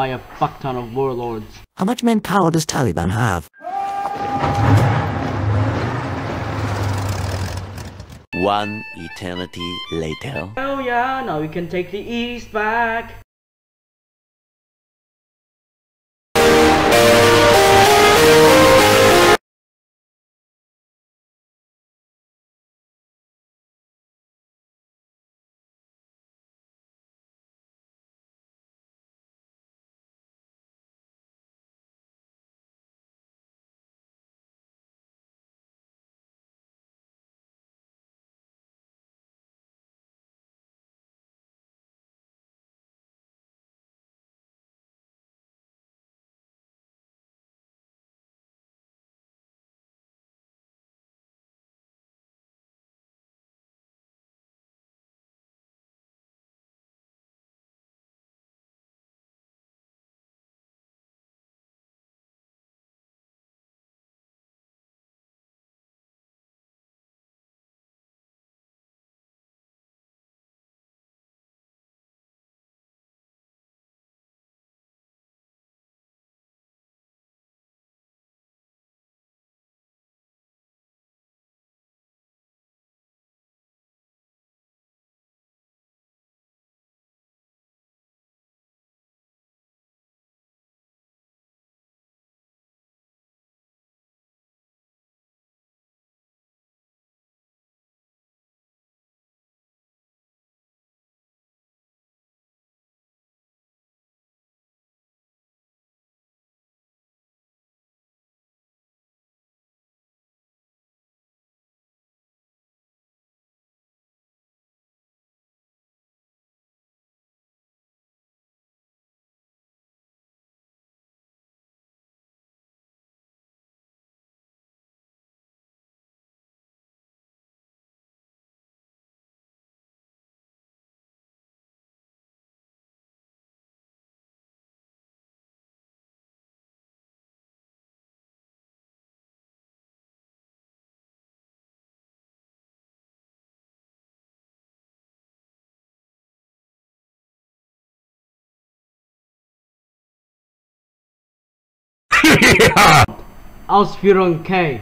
by a fuckton of warlords. How much manpower does Taliban have? One eternity later. Oh yeah, now we can take the east back. Ausführung K.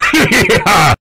ja.